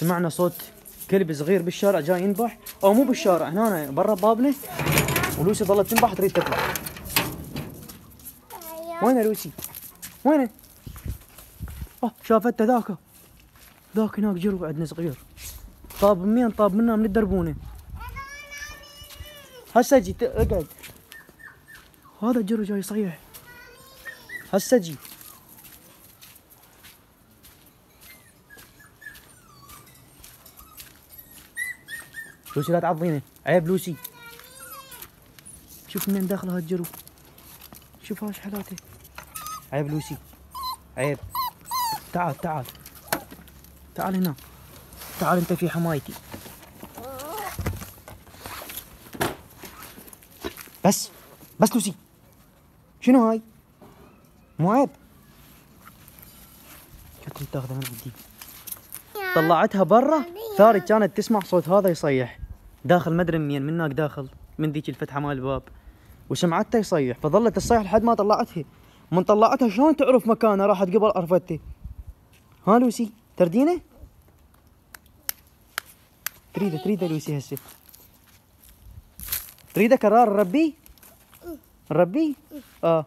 سمعنا صوت كلب صغير بالشارع جاي ينبح أو مو بالشارع هنا برا بابنا. ولوسي ظلت تنبح تريد تطلع. وين لوسي؟ وين؟ أه شافته ذاك. ذاك هناك جرو عندنا صغير. طاب منين؟ طاب منا من الدربونة. هسه جي ت- اقعد. هذا الجرو جاي يصيح هسه جي لوسي لا تعضينه عيب لوسي. شوف منين داخل هالجرو شوف هاش حالاته عيب لوسي. عيب. تعال تعال. تعال هنا. تعال انت في حمايتي. بس بس لوسي. شنو هاي؟ مو عيب. شكلي تاخذه من عندي. طلعتها برا؟ ثاري كانت تسمع صوت هذا يصيح. داخل مدري منين من هناك داخل من ذيك الفتحة مال الباب. وسمعته يصيح فظلت تصيح لحد ما طلعتها. من طلعتها شلون تعرف مكانها راحت قبل عرفته ها لوسي تردينه تريده تريده لوسي هسه. تريده كرار ربي؟ ربي؟ آه.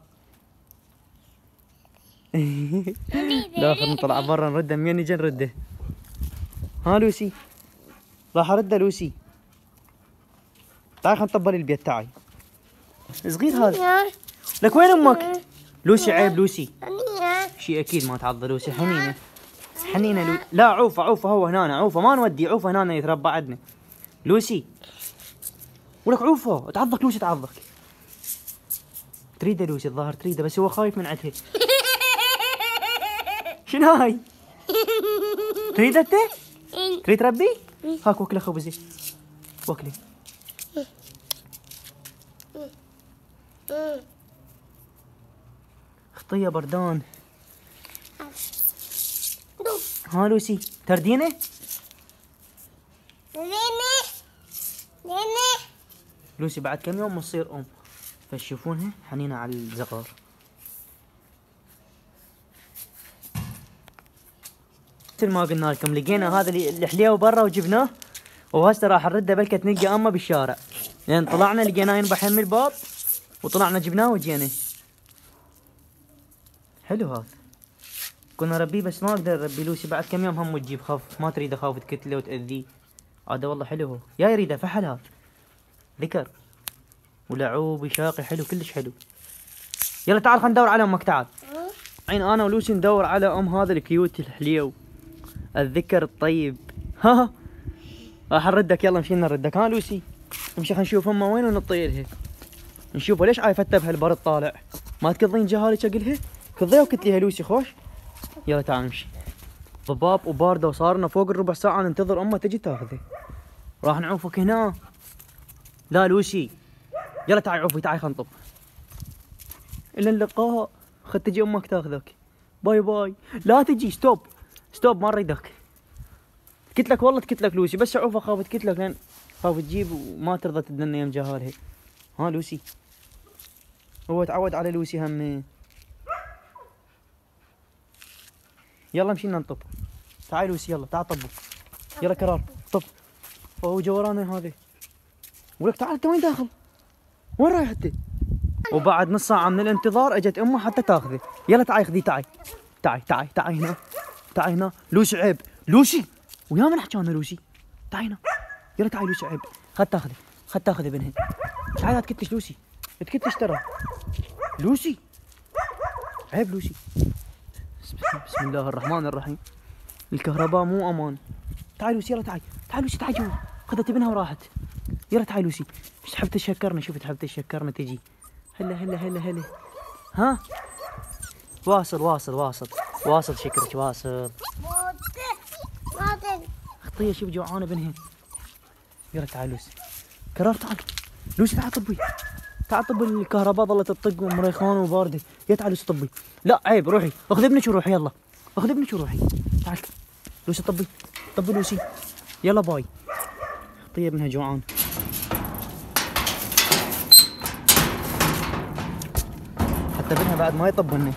داخل نطلع برا نرده منين نجي نرده؟ ها لوسي راح أرده لوسي. تعال خلينا نطبل البيت تعال صغير هذا. لك وين أمك؟ لوسي عيب لوسي. شي أكيد ما تعض لوسي. حنينة. حنينة لو... لا عوفة عوفة هو هنا عوفة ما نودي. عوفة هنا يتربى عندنا. لوسي. ولك عوفة تعضك لوسي تعضك. تريده لوسي الظاهر تريده بس هو خايف من عندها شنو هاي؟ تريد أنت؟ تريد تربي؟ هاك وكلة خبزي وكلة. خطية بردان. ها لوسي تردينه؟ لوسي بعد كم يوم تصير أم؟ فتشوفونها حنينة على الزغار مثل ما قلنا لكم لقينا هذا اللي- الحليو برا وجبناه وهسه راح نرده بلكة نلقى أمه بالشارع. لأن طلعنا لقيناه ينبح من الباب. وطلعنا جبناه وجينا حلو هذا. كنا نربيه بس ما أقدر أربي لوسي. بعد كم يوم هم تجيب خف ما تريد اخاف تكتله وتأذيه. هذا والله حلو هو. يا يريده فحل هذا. ذكر. ولعوب شاقي حلو. كلش حلو. يلا تعال خلينا ندور على أمك. تعال. الحين أنا ولوسي ندور على أم هذا الكيوت الحليو. الذكر الطيب. ها راح نردك يلا مشينا نردك. ها لوسي. نمشي خلينا نشوف أمه. وين ونطيرها نشوفه ليش عايفته بهالبرد طالع ما تكضين جهالك اقلها كضيها وكتليها لوسي خوش؟ يلا تعال نمشي. ضباب وباردة وصارنا فوق الربع ساعة ننتظر أمه تجي تأخذه. راح نعوفك هنا. لا لوسي. يلا تعال عوفي تعال خلينا نطب. إلى اللقاء. خد تجي أمك تأخذك. bye bye. لا تجي stop. stop ما نريدك. قلت لك والله قلت لك لوسي بس عوفه خافت قلت لأن خافت تجيب وما ترضى تدنى يم جهالها. ها لوسي. هو تعود على لوسي هم يلا مشينا نطب تعال لوسي يلا تعال طبوا يلا كرار طب. هو جورانا هذه. ولك تعال أنت وين داخل؟ وين رايح أنت؟ وبعد نص ساعة من الانتظار أجت أمه حتى تاخذه. يلا تعال خذي تعال تعال تعال تعال هنا. تعال هنا. لوسي عيب. لوسي ويا من حكانا لوسي تعال هنا. يلا تعال لوسي عيب. خد تاخذه خد تاخذه بنها تعال لا تكتش لوسي تكتش ترى لوسي. عيب لوسي. بسم الله الرحمن الرحيم. الكهرباء مو أمان. تعال لوسي يلا تعال. تعال لوسي تعال جوا. خذت ابنها وراحت. يلا تعال لوسي. إيش تحب تشكرنا شوف تحب تشكرنا تجي. هلا هلا هلا هلا. ها؟ واصل واصل واصل. واصل شكرك واصل. خطيه شوف جوعانة بنهن يلا تعال لوسي. كرار تعال لوسي تعال طبي تعال طبي الكهرباء ظلت تطق ومريخان وباردة. يا تعال لوسي طبي. لا عيب روحي. أخذ ابنك وروحي يلا. أخذ ابنك وروحي. تعال. لوسي طبي؟ طبي لوسي يلا باي. خطيه ابنها جوعان. حتى ابنها بعد ما يطب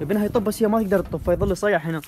ابنها يطب بس هي ما تقدر تطب فيظل يصيح هنا.